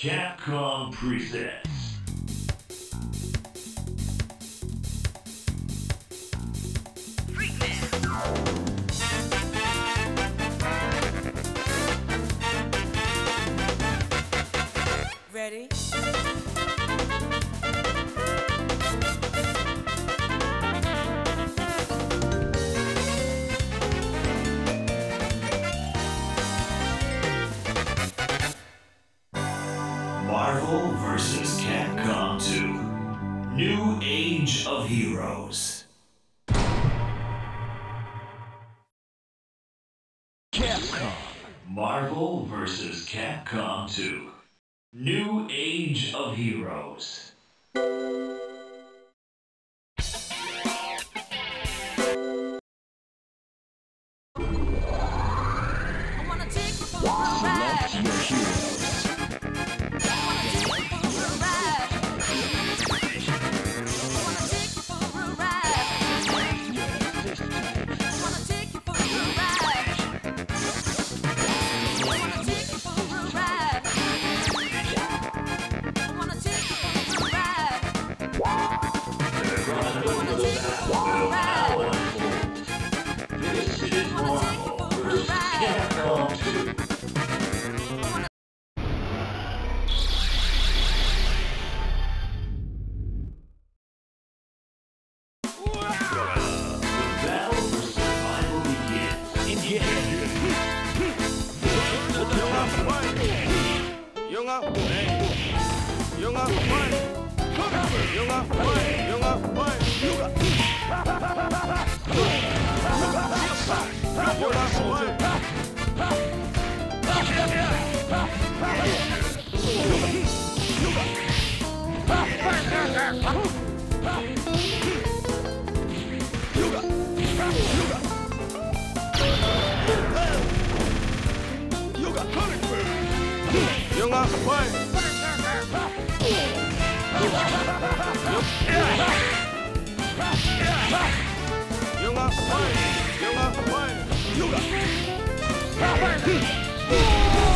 Capcom presents. Ready? New Age of Heroes. Capcom. Marvel vs. Capcom 2. New Age of Heroes. Oh! You lost the play. You lost the play.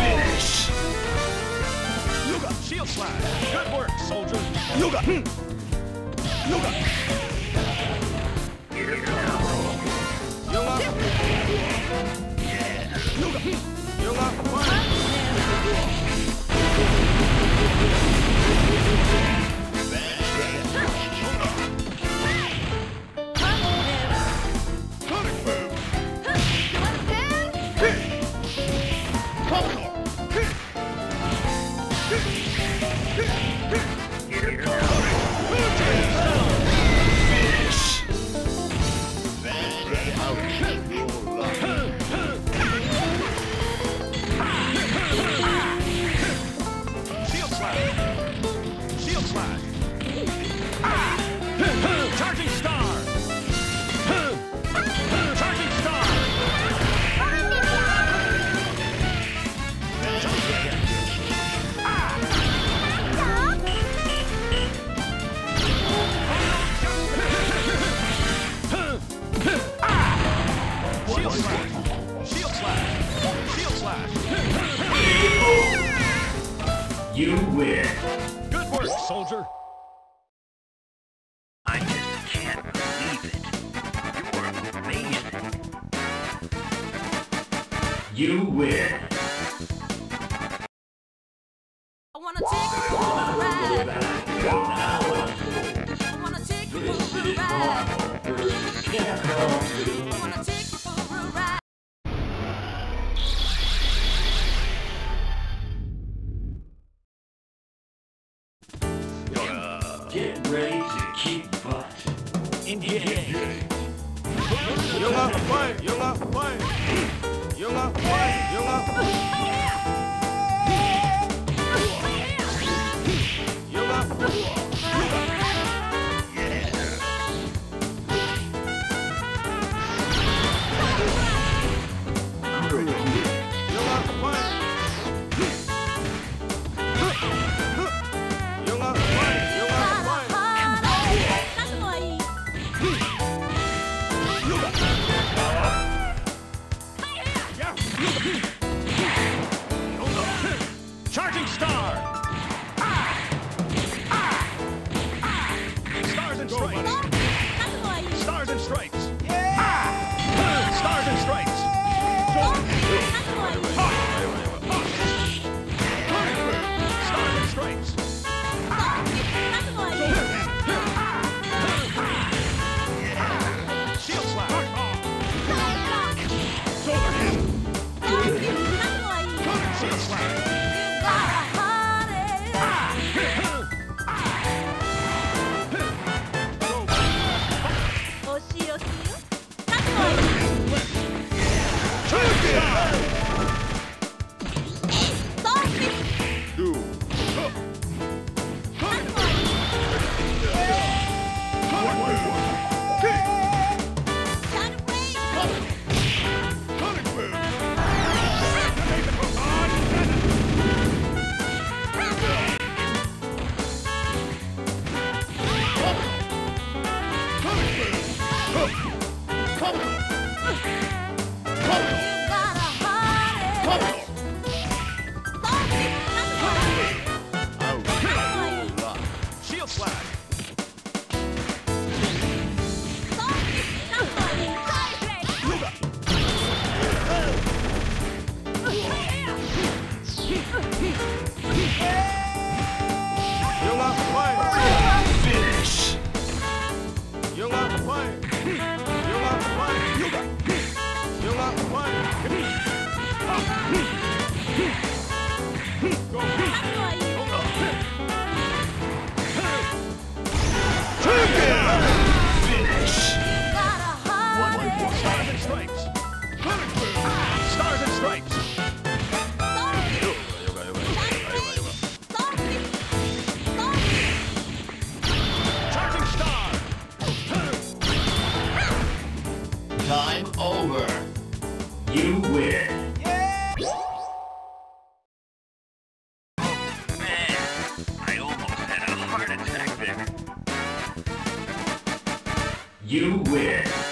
Finish. Yoga, shield slide. Good work, soldier. Yoga. Hmm. Yoga. You win.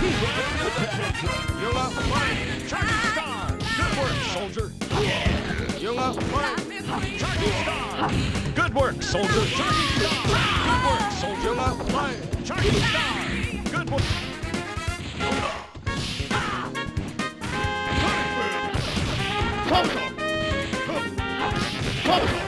You'll up flying, charging star. Good work, soldier. You'll up flying, charging star. Good work, soldier. Charging star. Good work, soldier. You'll up flying, charging star. Good work. Come on! Come on!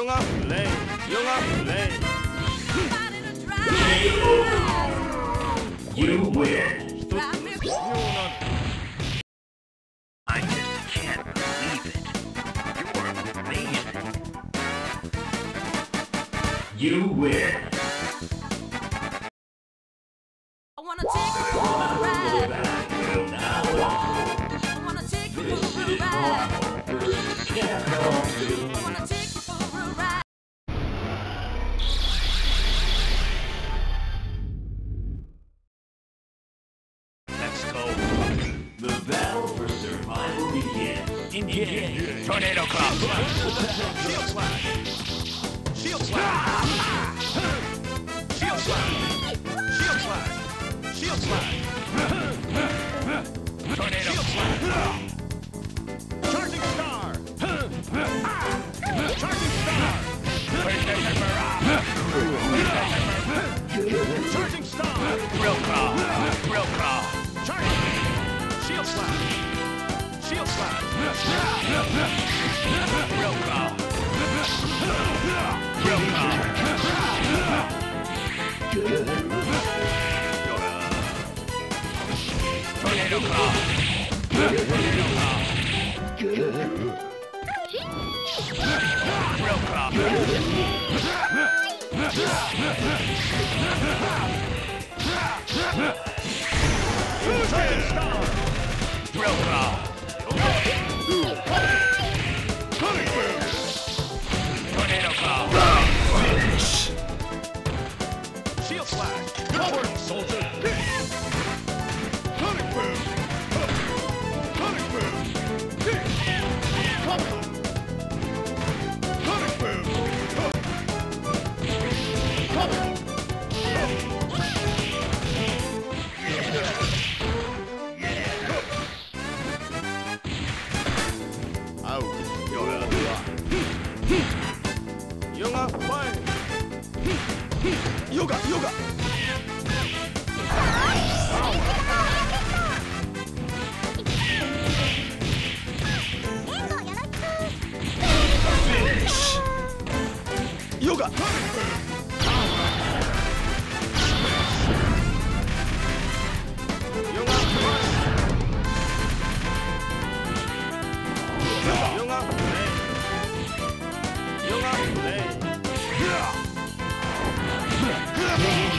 勇啊。很累勇啊。Dragon Star! Drill Claw! ヨガファイヨガヨガヨガヨガヨガ Hey.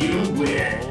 You win.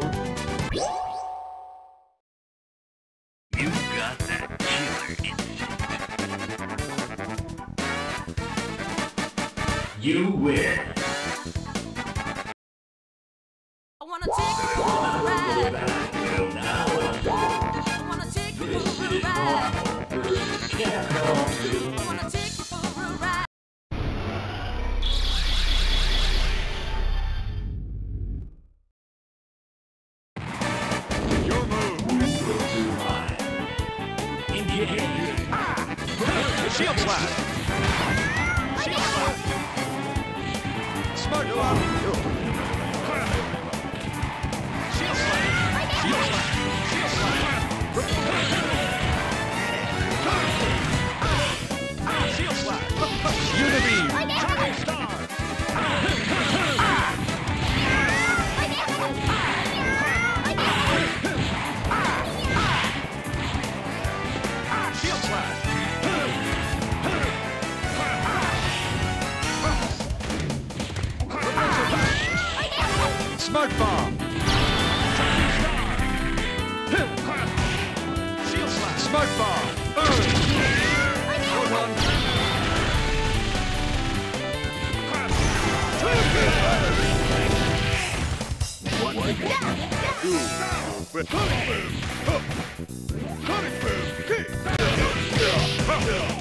Shield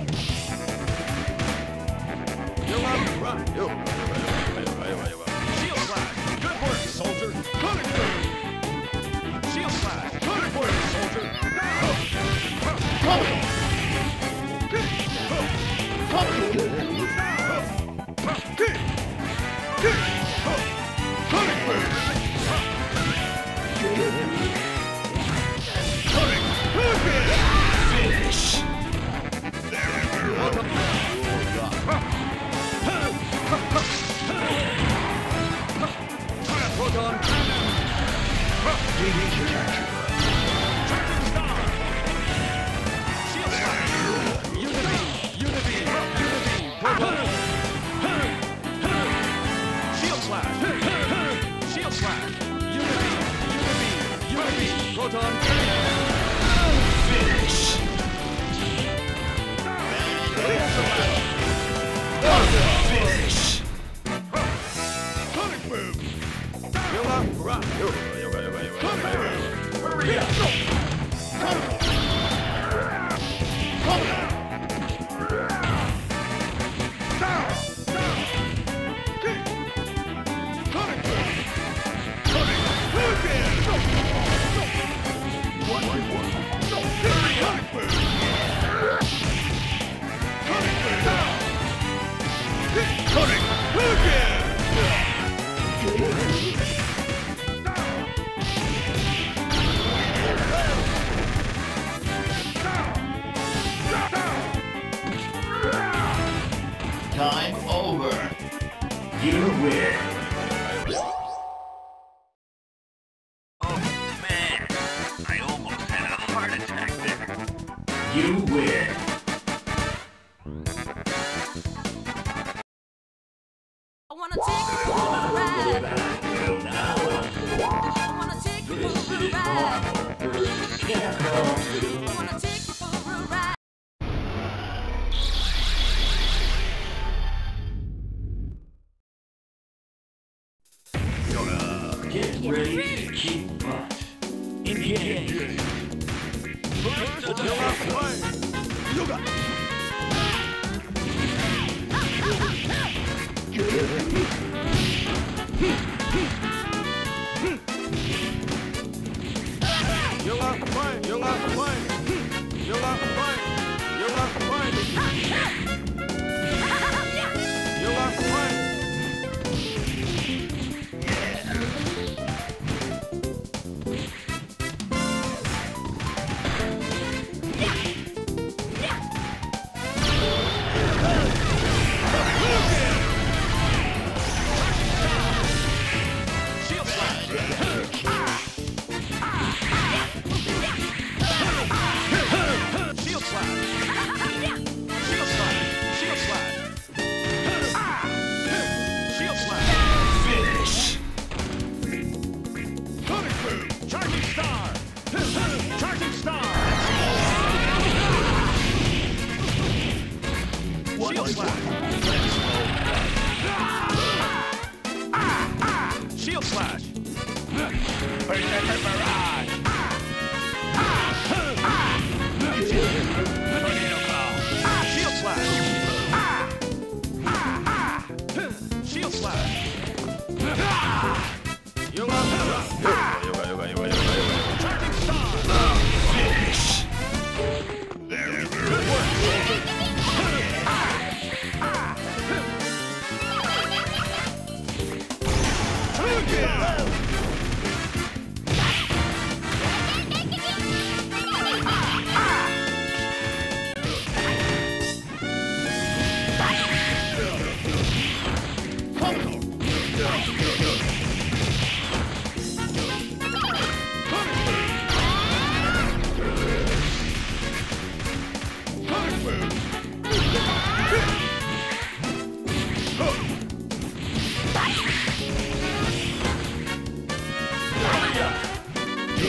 Shield slash. Unibeam. Unibeam. Unibeam. You win.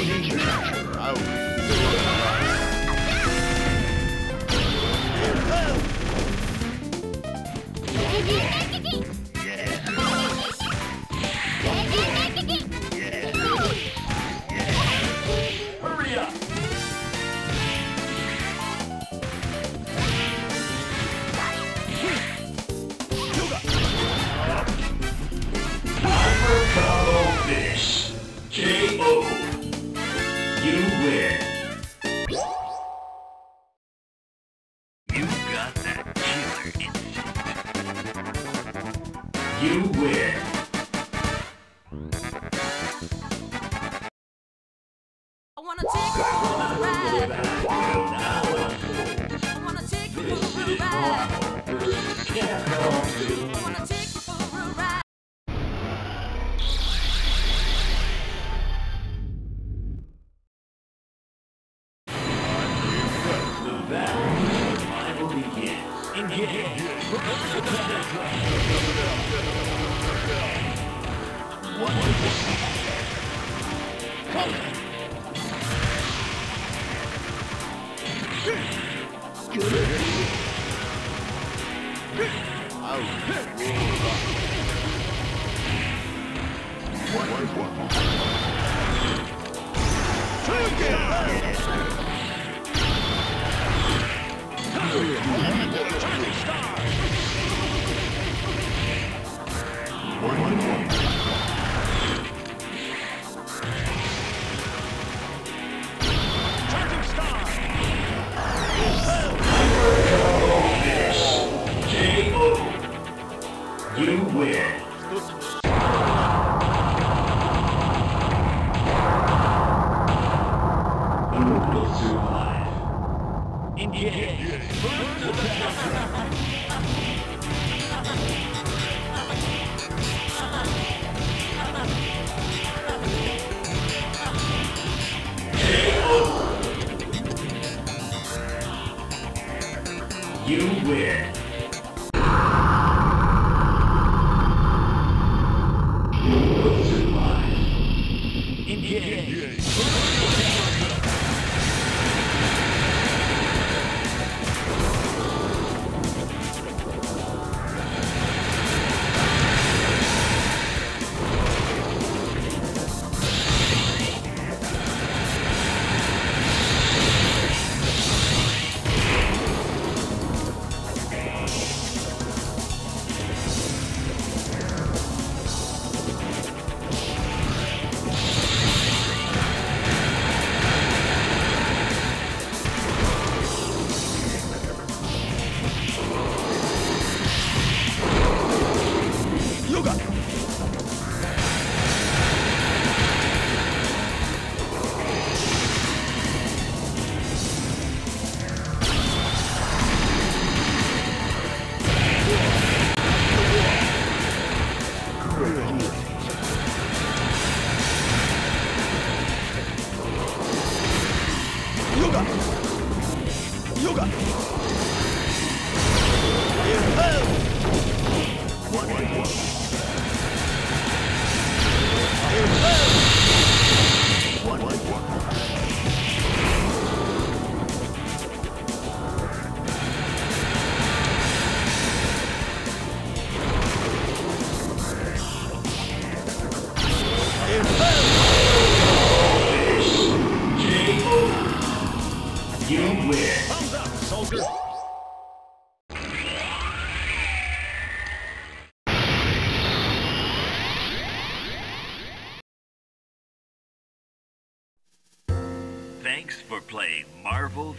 Yeah. I wanna What? what?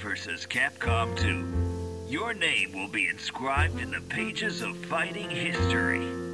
vs. Capcom 2. Your name will be inscribed in the pages of fighting history.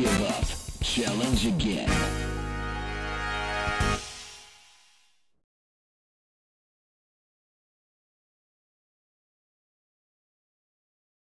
Give up. Challenge again.